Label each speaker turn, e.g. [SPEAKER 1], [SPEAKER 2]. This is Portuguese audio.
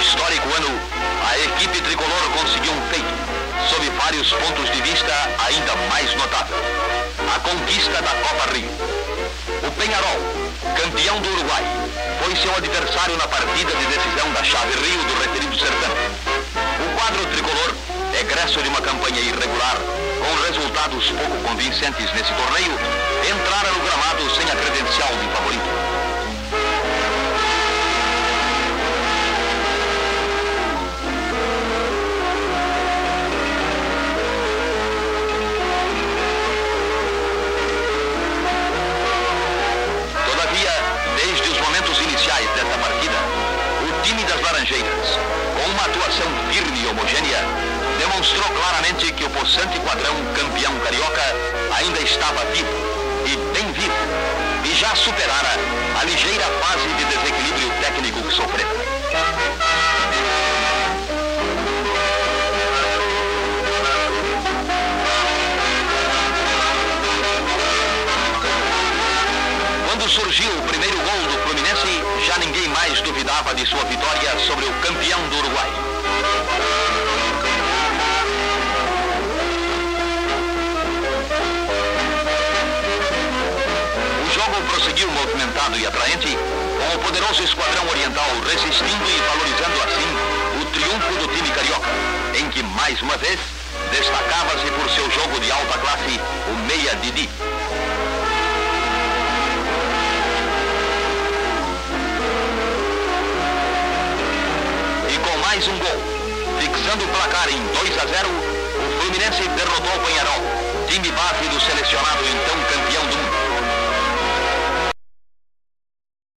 [SPEAKER 1] histórico ano, a equipe tricolor conseguiu um feito, sob vários pontos de vista ainda mais notável. A conquista da Copa Rio. O Penharol, campeão do Uruguai, foi seu adversário na partida de decisão da chave Rio do referido sertão. O quadro tricolor, egresso de uma campanha irregular, com resultados pouco convincentes nesse torneio, entrara no gramado sem a credencial Laranjeiras, com uma atuação firme e homogênea, demonstrou claramente que o possante quadrão campeão carioca ainda estava vivo e bem vivo, e já superara a ligeira fase de desequilíbrio técnico que sofrera. surgiu o primeiro gol do ninguém mais duvidava de sua vitória sobre o campeão do Uruguai. O jogo prosseguiu movimentado e atraente, com o poderoso esquadrão oriental resistindo e valorizando assim o triunfo do time carioca, em que, mais uma vez, destacava-se por seu mais um gol. Fixando o placar em 2 a 0, o Fluminense derrotou o Penharol, time base do selecionado então campeão.